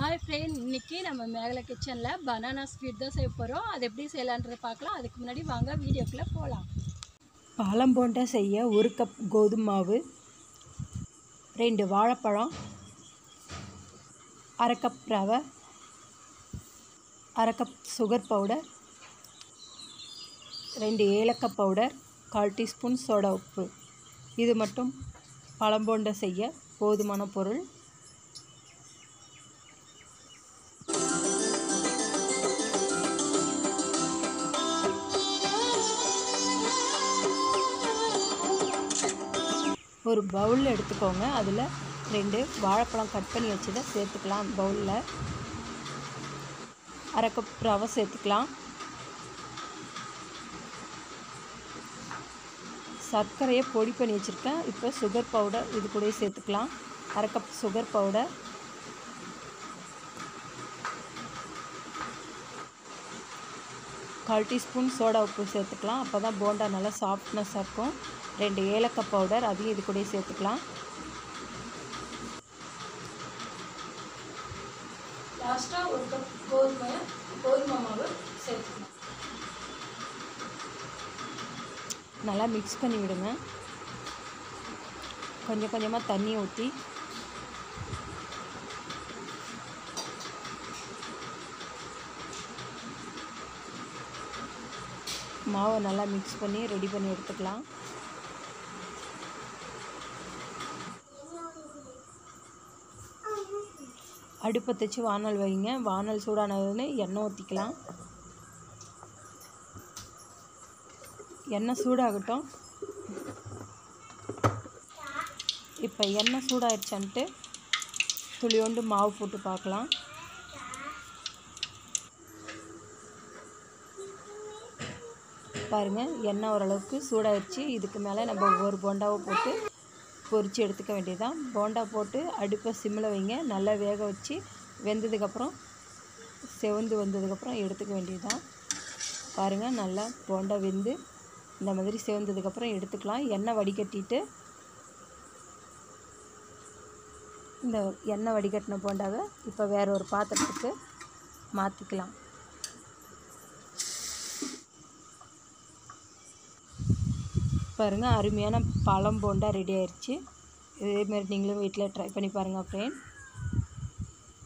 Hi friend இன்னைக்கு நம்ம மேகலை கிச்சனில் பனானா ஸ்வீட் தான் செய்ய போகிறோம் அது எப்படி செய்யலான்றதை பார்க்கலாம். அதுக்கு முன்னாடி வாங்க வீடியோக்குள்ளே போகலாம் பாலம் போண்டா செய்ய ஒரு கப் கோதுமை மாவு ரெண்டு வாழைப்பழம் அரை கப் ரவை அரை கப் சுகர் பவுடர் ரெண்டு ஏலக்காய் பவுடர் கால் டீஸ்பூன் சோடா உப்பு. இது மட்டும் பழம்போண்டை செய்ய போதுமான பொருள். ஒரு பவுல் எடுத்துக்கோங்க. அதில் ரெண்டு வாழைப்பழம் கட் பண்ணி வச்சதை சேர்த்துக்கலாம் பவுலில் அரை கப் ரவை சேர்த்துக்கலாம். சர்க்கரையை பொடி பண்ணி வச்சுருக்கேன். இப்போ சுகர் பவுடர் இது கூட சேர்த்துக்கலாம். அரை கப் சுகர் பவுடர் கால் டீஸ்பூன் சோடா உப்பு சேர்த்துக்கலாம். அப்போ தான் போண்டா நல்லா சாஃப்ட்னஸாக இருக்கும். ரெண்டு ஏலக்காய் பவுடர் அதையும் இது கூட சேர்த்துக்கலாம். லாஸ்ட்டாக ஒரு கப் கோதுமை கோதுமை மாவு சேர்த்துக்கலாம். நல்லா மிக்ஸ் பண்ணி விடுங்க. கொஞ்சம் கொஞ்சமாக தண்ணி ஊற்றி மாவை நல்லா மிக்ஸ் பண்ணி ரெடி பண்ணி எடுத்துக்கலாம். அடுப்பை தைச்சி வானல் வைங்க. வானல் சூடானதுன்னு எண்ணெய் ஊற்றிக்கலாம் எண்ணெய் சூடாகட்டும். இப்போ எண்ணெய் சூடாயிடுச்சான்ட்டு துளியோண்டு மாவு போட்டு பார்க்கலாம். பாருங்கள் எண்ணெய் ஓரளவுக்கு சூடாகிடுச்சு இதுக்கு மேலே நம்ம ஒவ்வொரு போண்டாவை போட்டு பொரித்து எடுத்துக்க வேண்டியதுதான். போண்டா போட்டு அடுப்பை சிம்மில் வைங்க. நல்லா வேக வச்சு வெந்ததுக்கப்புறம் செவந்து வந்ததுக்கப்புறம் எடுத்துக்க வேண்டியதுதான். பாருங்கள் நல்லா போண்டா வெந்து இந்த மாதிரி செவந்ததுக்கப்புறம் எடுத்துக்கலாம். எண்ணெய் வடிகட்டிட்டு இந்த எண்ணெய் வடிகட்டின போண்டாவை இப்போ வேறு ஒரு பாத்திரத்துக்கு மாற்றிக்கலாம் பாருங்கள் அருமையான பழம் போண்டா ரெடி ஆயிடுச்சு இதேமாரி நீங்களும் வீட்டில் ட்ரை பண்ணி பாருங்கள் ஃப்ரெண்ட்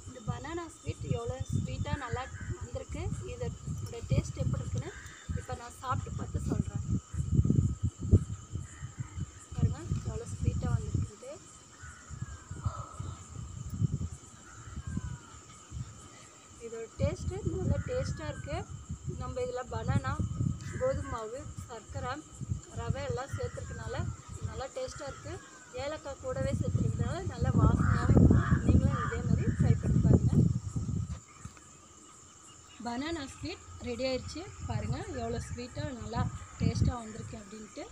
இந்த பனானா ஸ்வீட் எவ்வளோ ஸ்வீட்டாக நல்லா வந்திருக்கு இதோட டேஸ்ட் எப்படி இருக்குன்னு இப்போ நான் சாப்பிட்டு பார்த்து சொல்கிறேன் பாருங்கள் எவ்வளோ ஸ்வீட்டாக வந்துருக்குது. இதோட டேஸ்ட்டு நல்லா டேஸ்ட்டாக இருக்குது நம்ம இதில் பனானா கோதுமாவு சர்க்கரை ரவை எல்லாம் சேர்த்துருக்கனால நல்லா டேஸ்ட்டாக இருக்குது. ஏலக்காய் கூடவே சேர்த்துருக்கனால நல்லா வாசனையாகவும் இருக்கும். நீங்களும் இதே மாதிரி ட்ரை பண்ணி பாருங்கள் பனானா ஸ்வீட் ரெடி ஆயிடுச்சு பாருங்கள் எவ்வளோ ஸ்வீட்டாக நல்லா டேஸ்ட்டாக வந்திருக்கு அப்படின்ட்டு.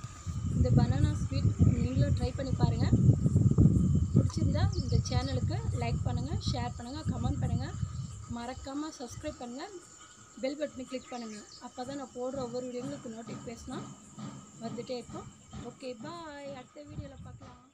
இந்த பனானா ஸ்வீட் நீங்களும் ட்ரை பண்ணி பாருங்கள் பிடிச்சிருந்தா இந்த சேனலுக்கு லைக் பண்ணுங்கள் ஷேர் பண்ணுங்கள் கமெண்ட் பண்ணுங்கள் மறக்காமல் சப்ஸ்கிரைப் பண்ணுங்கள் பெல் பட்டனை கிளிக் பண்ணுங்கள் அப்போ தான் நான் போடுற ஒவ்வொரு வீடியோங்களுக்கு நோட்டிஃபிகேஷனாக வந்துகிட்டே இருக்கும். ஓகே பாய் அடுத்த வீடியோவில் பார்க்கலாம்.